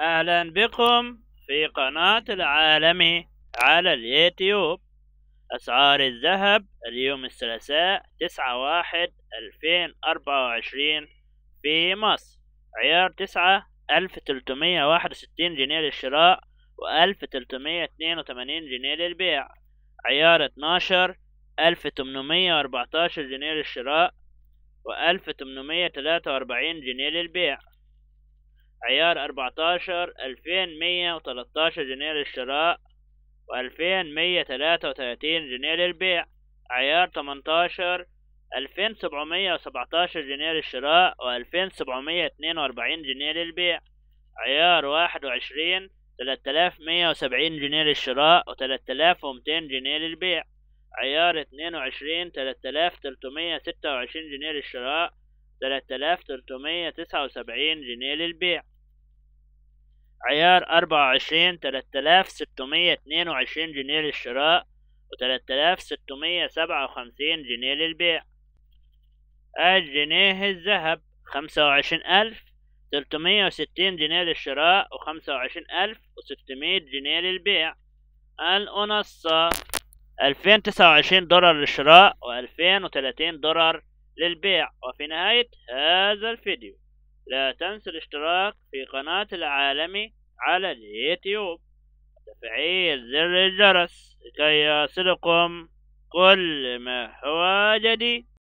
أهلا بكم في قناة العالمي على اليوتيوب. أسعار الذهب اليوم الثلاثاء تسعة واحد ألفين أربعة وعشرين في مصر. عيار تسعة ألف تلتمية واحد وستين جنيه للشراء وألف تلتمية اتنين وتمانين جنيه للبيع. عيار اتناشر ألف تمنمية وأربعتاشر جنيه للشراء وألف تمنمية تلاتة وأربعين جنيه للبيع. عيار أربعتاشر ألفين مية وتلاتاشر جنيه للشراء وألفين مية تلاتة وتلاتين جنيه للبيع. عيار تمنتاشر ألفين سبعمية وسبعتاشر جنيه للشراء وألفين سبعمية اتنين وأربعين جنيه للبيع. عيار واحد وعشرين تلات آلاف مية وسبعين جنيه للشراء وتلات آلاف ومتين جنيه للبيع. عيار اتنين وعشرين تلات آلاف تلتمية ستة وعشرين جنيه للشراء تلات آلاف تلتمية تسعة وسبعين جنيه للبيع. عيار أربعة وعشرين تلات آلاف ستمية اتنين وعشرين جنيه للشراء وتلات آلاف ستمية سبعة وخمسين جنيه للبيع. الجنيه الذهب خمسة وعشرين ألف تلتمية وستين جنيه للشراء وخمسة وعشرين ألف وستمية جنيه للبيع. الأنصة ألفين تسعة وعشرين دولار للشراء وألفين وتلاتين دولار للبيع. وفي نهاية هذا الفيديو. لا تنسوا الاشتراك في قناة العالمي على اليوتيوب. وتفعيل زر الجرس لكي يصلكم كل ما هو جديد.